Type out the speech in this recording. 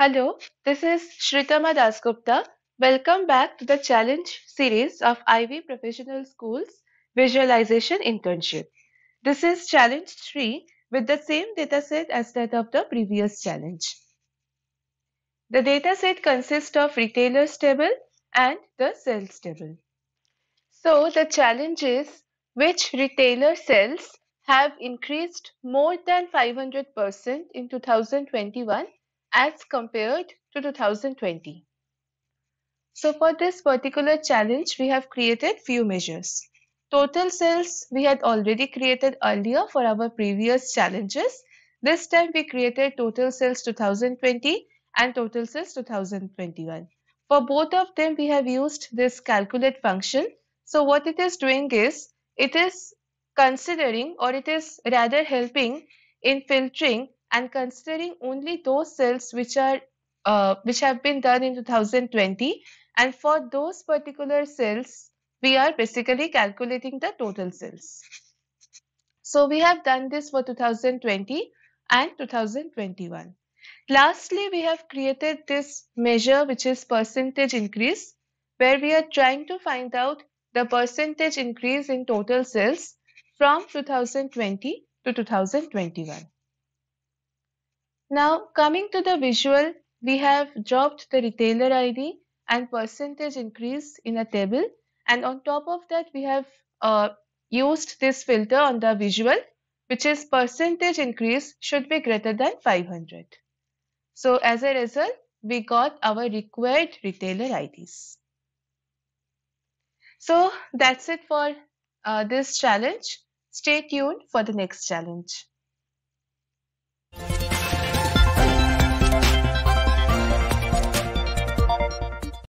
Hello, this is Shritama Dasgupta. Welcome back to the challenge series of Ivy Professional Schools Visualization Internship. This is challenge 3 with the same dataset as that of the previous challenge. The dataset consists of retailers table and the sales table. So the challenge is which retailer sales have increased more than 500% in 2021 as compared to 2020. So for this particular challenge, we have created few measures. Total sales we had already created earlier for our previous challenges. This time we created total sales 2020 and total sales 2021. For both of them, we have used this calculate function. So what it is doing is, it is considering or it is rather helping in filtering and considering only those cells which are uh, which have been done in 2020 and for those particular cells we are basically calculating the total cells. So we have done this for 2020 and 2021. Lastly, we have created this measure which is percentage increase where we are trying to find out the percentage increase in total sales from 2020 to 2021. Now coming to the visual, we have dropped the retailer ID and percentage increase in a table and on top of that we have uh, used this filter on the visual which is percentage increase should be greater than 500. So as a result we got our required retailer IDs. So that's it for uh, this challenge. Stay tuned for the next challenge.